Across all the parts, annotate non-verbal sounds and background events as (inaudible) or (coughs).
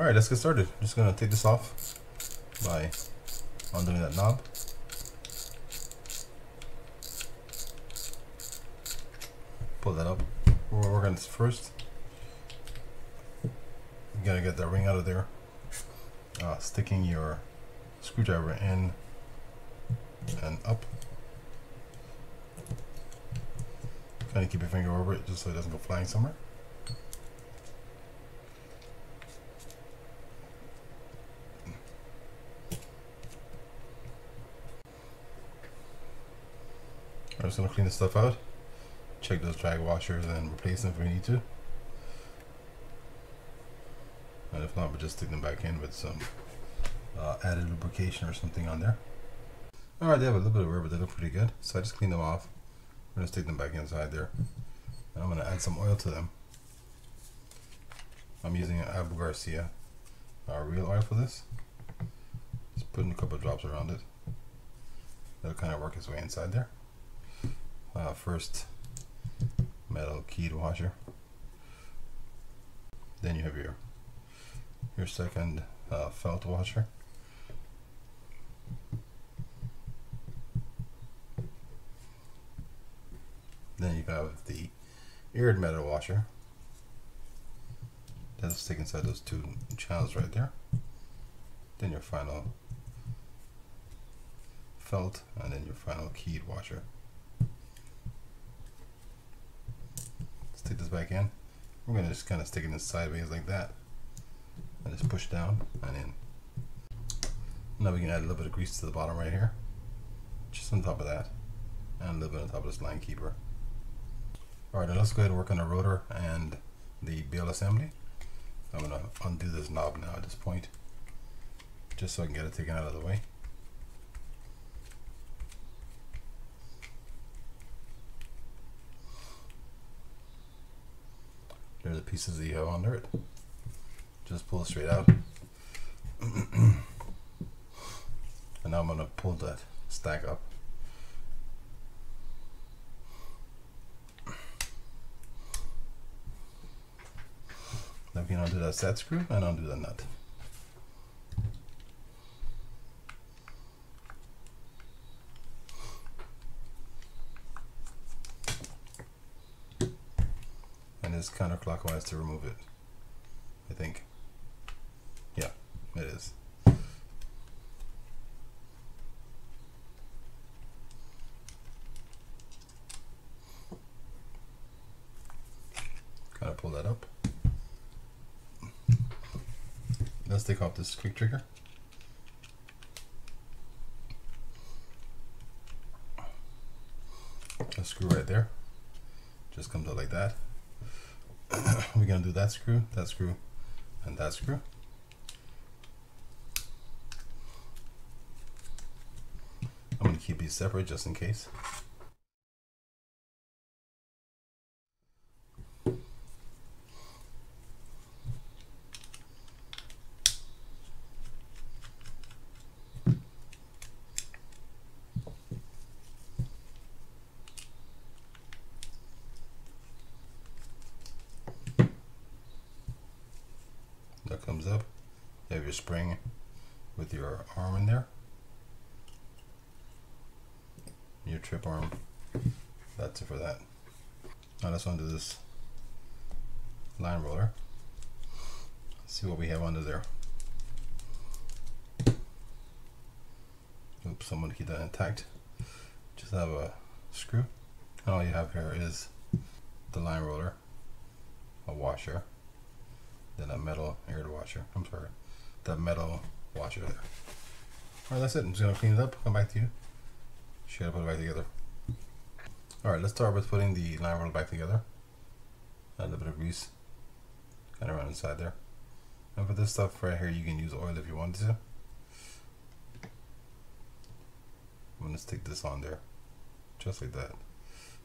Alright, let's get started. Just gonna take this off by undoing that knob. Pull that up. We're working this first. You gotta get that ring out of there. Uh, sticking your screwdriver in and up. Kind of keep your finger over it just so it doesn't go flying somewhere. I'm just gonna clean this stuff out. Check those drag washers and replace them if we need to. And if not, we'll just stick them back in with some uh, added lubrication or something on there. Alright, they have a little bit of wear, but they look pretty good. So I just cleaned them off. I'm gonna stick them back inside there. And I'm gonna add some oil to them. I'm using an Abu Garcia uh, reel oil for this. Just putting a couple drops around it. That'll kind of work its way inside there uh, first metal keyed washer. Then you have your your second uh, felt washer. Then you have the eared metal washer. That'll stick inside those two channels right there. Then your final felt and then your final keyed washer. Stick this back in. We're going to just kind of stick it in sideways like that. And just push down and in. Now we can add a little bit of grease to the bottom right here. Just on top of that. And a little bit on top of this line keeper. Alright, now let's go ahead and work on the rotor and the bail assembly. I'm going to undo this knob now at this point. Just so I can get it taken out of the way. There's a piece of ZO under it. Just pull it straight out. (clears throat) and now I'm going to pull that stack up. Now we can undo that set screw and undo the nut. Is counterclockwise to remove it. I think. Yeah, it is. Of pull that up. Let's take off this quick trigger. A screw right there. Just comes out like that (coughs) we're to do that screw, that screw, and that screw. I'm to keep these separate just in case. comes up. You have your spring with your arm in there. Your trip arm. That's it for that. Now let's undo this line roller. see what we have under there. Oops, someone keep that intact. Just have a screw. And all you have here is the line roller, a washer, then a metal air washer. I'm sorry, the metal washer there. All right, that's it. I'm just gonna clean it up. Come back to you. Should I put it back together? All right, let's start with putting the line roller back together. A little bit of grease, kind of around inside there. And for this stuff right here, you can use oil if you want to. I'm gonna stick this on there, just like that.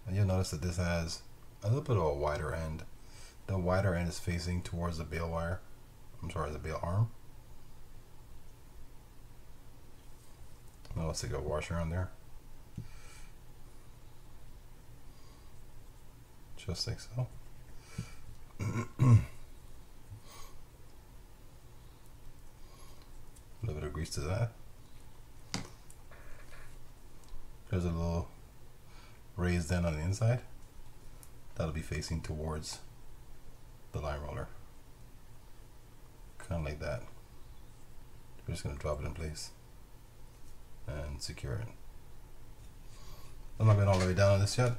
And you'll notice that this has a little bit of a wider end the wider end is facing towards the bail wire. I'm sorry, the bail arm. Let's take a washer on there. Just like so. (clears throat) A little bit of grease to that. There's a little raised end on the inside. That'll be facing towards the line roller. Kind of like that. We're just going to drop it in place and secure it. I'm not going all the way down on this yet,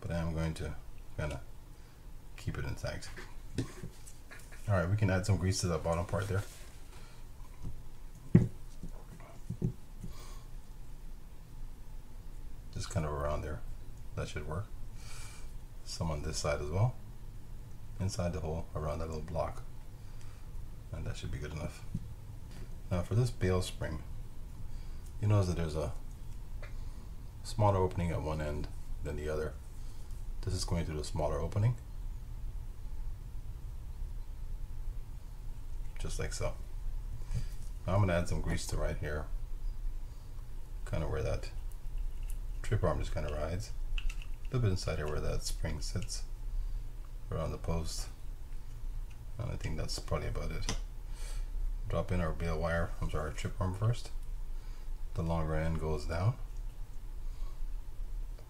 but I am going to kind of keep it intact. Alright, we can add some grease to that bottom part there. Just kind of around there. That should work. Some on this side as well. Inside the hole, around that little block. And that should be good enough. Now for this bail spring, you notice that there's a smaller opening at one end than the other. This is going through the smaller opening. Just like so. Now I'm going to add some grease to right here. Kind of where that trip arm just kind of rides. A little bit inside here where that spring sits. Around the post. And I think that's probably about it drop in our bail wire, I'm sorry, trip arm first. The longer end goes down.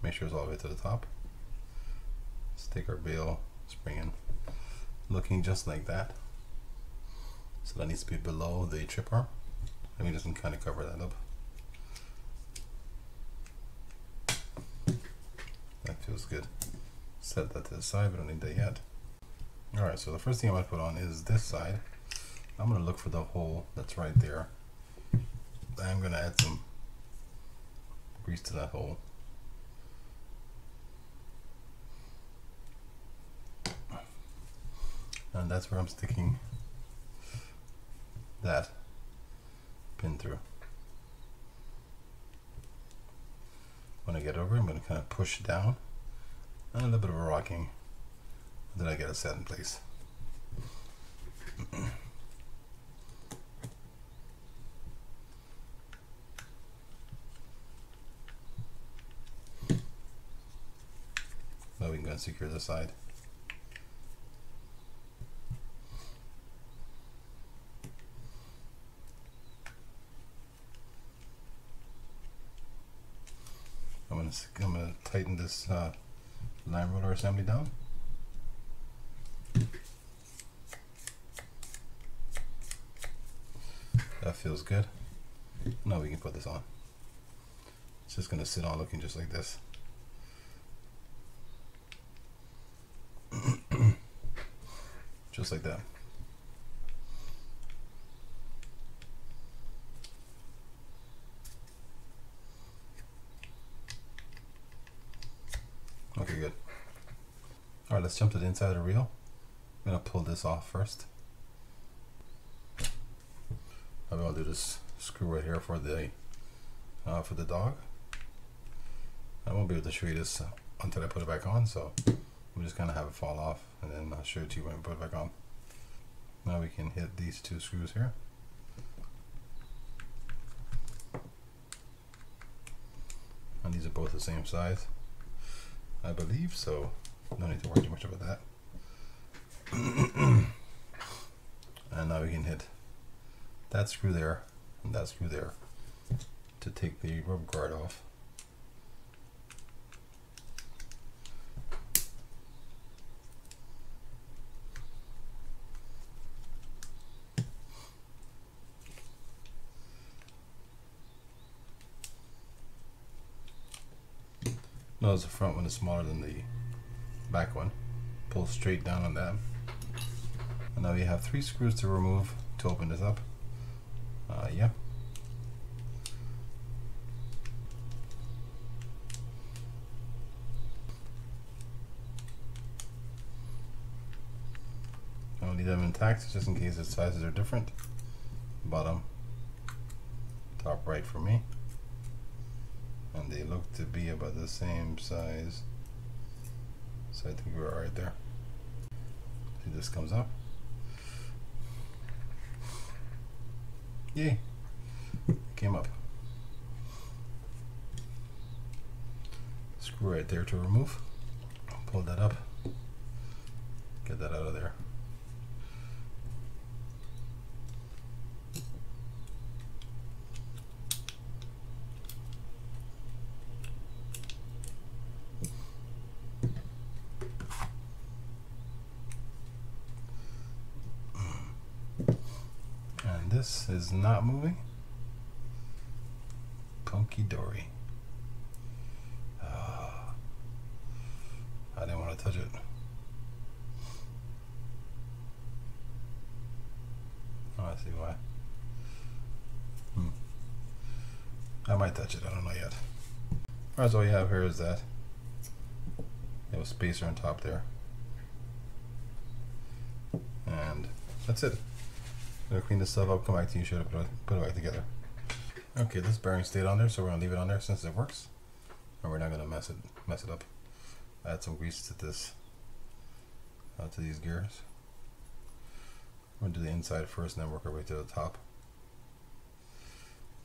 Make sure it's all the way to the top. Take our bail spring in, looking just like that. So that needs to be below the trip arm. Let me just kind of cover that up. That feels good. Set that to the side, we don't need that yet. Alright, so the first thing I'm going to put on is this side. I'm going to look for the hole that's right there. I'm going to add some grease to that hole. And that's where I'm sticking that pin through. When I get over, I'm to kind of push down and a little bit of a rocking. Then I get it set in place. Now we can go secure the side. I'm gonna I'm gonna tighten this uh, line roller assembly down. That feels good. Now we can put this on. It's just gonna sit on looking just like this. Just like that. Okay, good. All right, let's jump to the inside of the reel. I'm gonna pull this off first. I'm gonna do this screw right here for the uh, for the dog. I won't be able to show you this until I put it back on, so we just gonna have it fall off and then I'll show it to you when put it back on. Now we can hit these two screws here. And these are both the same size, I believe, so no need to worry too much about that. (clears throat) and now we can hit that screw there and that screw there to take the rubber guard off. Notice the front one is smaller than the back one. Pull straight down on that. And now you have three screws to remove to open this up. Uh, yeah. I'll leave them intact just in case the sizes are different. Bottom, top right for me and they look to be about the same size. So I think we're right there. See this comes up. Yay. Came up. Screw right there to remove. Pull that up. Get that out of there this is not moving. Punky Dory. Ah. I didn't want to touch it. Oh, I see why. Hmm. I might touch it, I don't know yet. Alright, so all you have here is that. Have spacer on top there. And that's it. Gonna clean this stuff up, come back to you, show it, put it, put it back together. Okay, this bearing stayed on there, so we're gonna leave it on there since it works. And we're not gonna mess it mess it up. Add some grease to this uh, to these gears. We're gonna do the inside first and then work our way to the top.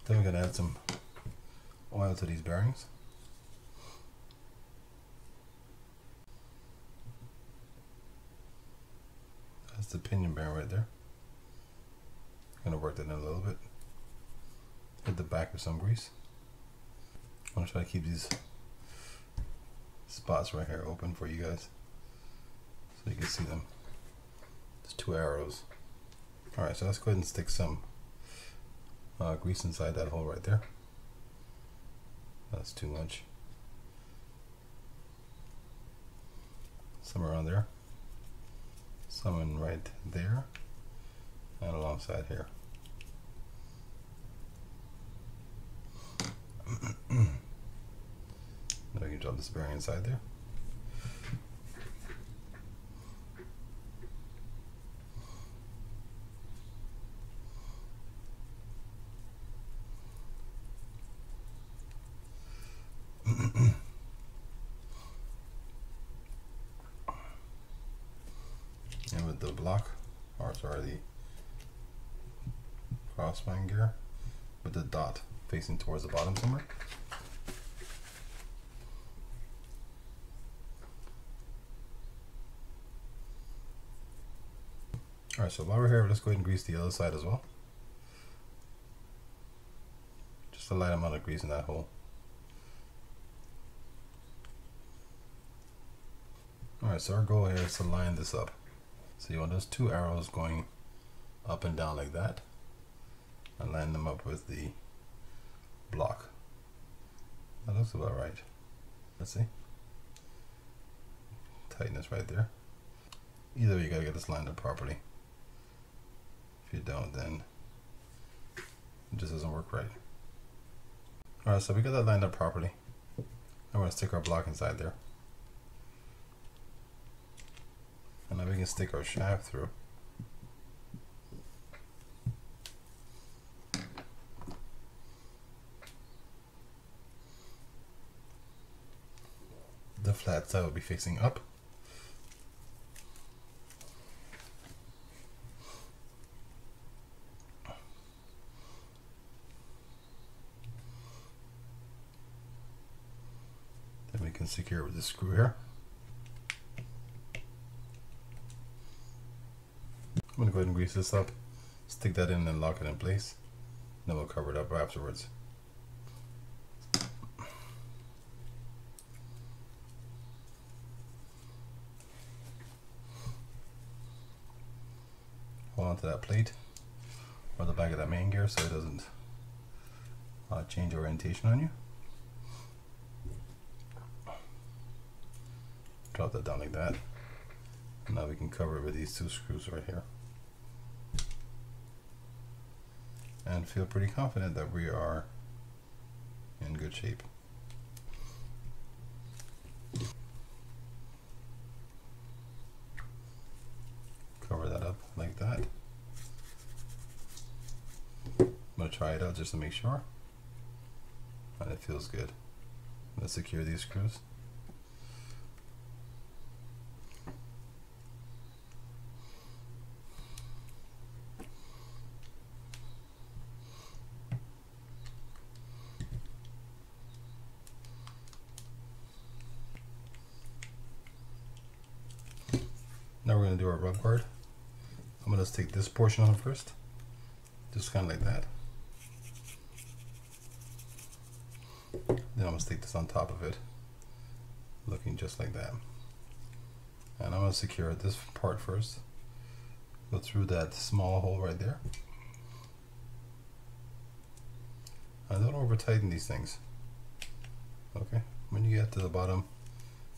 Then we're gonna add some oil to these bearings. That's the pinion bearing right there. Work that in a little bit. Hit the back with some grease. I'm gonna try to keep these spots right here open for you guys so you can see them. There's two arrows. Alright, so let's go ahead and stick some uh, grease inside that hole right there. That's too much. Some around there. Some in right there. And alongside here. Mm. now you can drop this bearing inside there. (clears throat) and with the block, or sorry, the crosswind gear, with the dot facing towards the bottom somewhere. Alright, so while we're here, let's go ahead and grease the other side as well. Just a light amount of grease in that hole. Alright, so our goal here is to line this up. So you want those two arrows going up and down like that. And line them up with the block. That looks about right. Let's see. Tightness right there. Either way, you gotta get this lined up properly. If you don't, then it just doesn't work right. Alright, so we got that lined up properly. I'm gonna stick our block inside there. And now we can stick our shaft through. The flat side will be facing up. Secure it with the screw here. I'm gonna go ahead and grease this up, stick that in and lock it in place. Then we'll cover it up afterwards. Hold on to that plate or the back of that main gear so it doesn't uh, change orientation on you. Drop that down like that. Now we can cover it with these two screws right here. And feel pretty confident that we are in good shape. Cover that up like that. I'm gonna try it out just to make sure. And it feels good. Let's secure these screws. Now we're going to do our rub guard. I'm going to take this portion on first. Just kind of like that. Then I'm going to stick this on top of it. Looking just like that. And I'm going to secure this part first. Go through that small hole right there. I don't over tighten these things. Okay, when you get to the bottom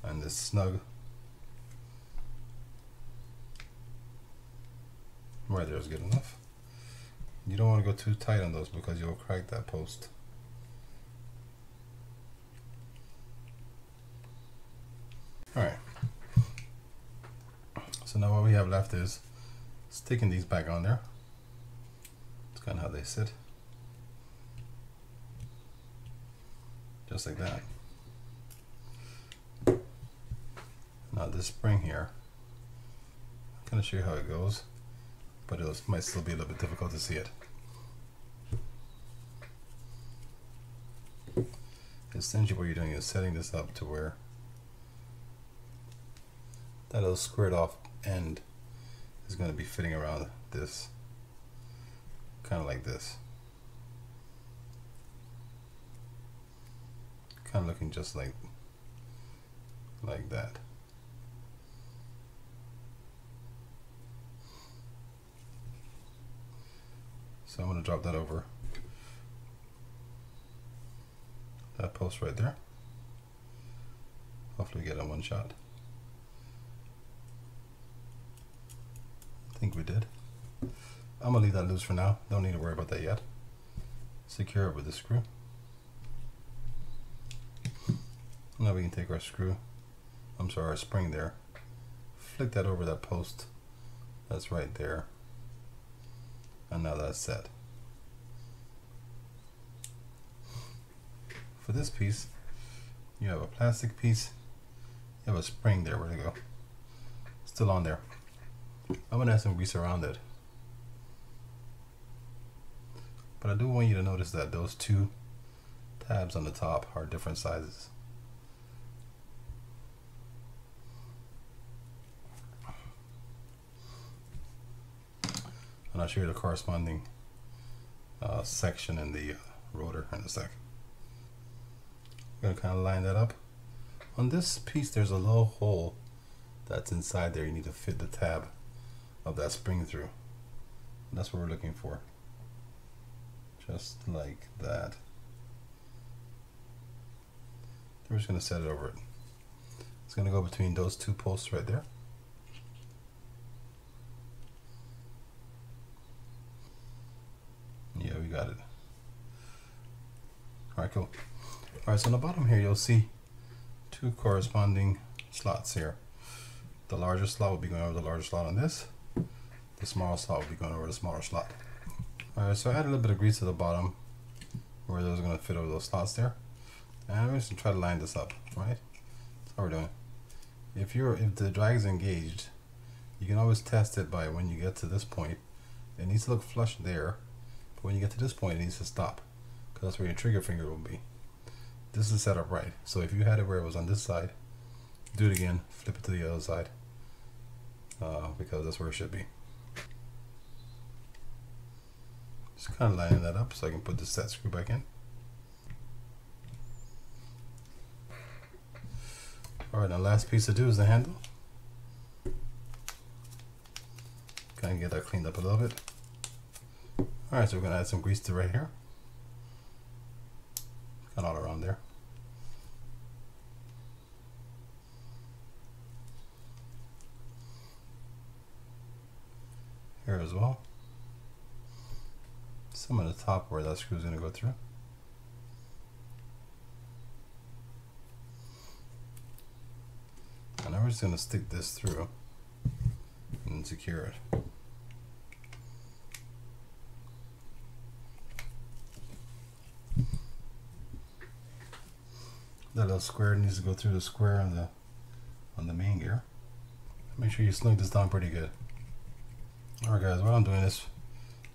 and it's snug, right there is good enough. You don't want to go too tight on those because you'll crack that post. Alright. So now what we have left is sticking these back on there. It's kind of how they sit. Just like that. Now this spring here, I'm going to show you how it goes, but it might still be a little bit difficult to see it. Essentially what you're doing is setting this up to where that little squared off end is going to be fitting around this kind of like this kind of looking just like like that so I'm going to drop that over that post right there hopefully we get a one shot I think we did. I'm gonna leave that loose for now. Don't need to worry about that yet. Secure it with the screw. Now we can take our screw, I'm sorry, our spring there, flick that over that post that's right there. That's set. For this piece, you have a plastic piece, you have a spring there, where to go? Still on there. I'm gonna some grease around it. But I do want you to notice that those two tabs on the top are different sizes. And I'll show you the corresponding uh, section in the uh, rotor in a sec. I'm gonna kind of line that up. On this piece, there's a little hole that's inside there. You need to fit the tab of that spring through. That's what we're looking for. Just like that. We're just going to set it over it. It's going to go between those two posts right there. Yeah, we got it. Alright, cool. Alright, so on the bottom here you'll see two corresponding slots here. The larger slot will be going over the larger slot on this the smaller slot will be going over the smaller slot. Alright, so I add a little bit of grease to the bottom where those are going to fit over those slots there. And I'm just going to try to line this up, right? That's how we're doing. If you're if the drag is engaged, you can always test it by when you get to this point. It needs to look flush there, but when you get to this point, it needs to stop because that's where your trigger finger will be. This is set up right. So if you had it where it was on this side, do it again, flip it to the other side uh, because that's where it should be. Just kind of lining that up so I can put the set screw back in. Alright, now last piece to do is the handle. Kind of get that cleaned up a little bit. Alright, so we're going to add some grease to right here. Of all around there. Here as well some of the top where that screw is going to go through. And now we're just going to stick this through and secure it. That little square needs to go through the square on the on the main gear. Make sure you snug this down pretty good. Alright guys, while I'm doing this,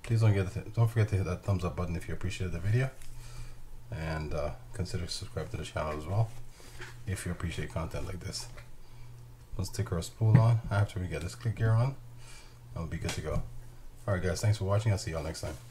Please don't get don't forget to hit that thumbs up button if you appreciated the video, and uh, consider subscribing to the channel as well if you appreciate content like this. Let's stick our spool on after we get this click gear on. I'll be good to go. Alright guys, thanks for watching. I'll see y'all next time.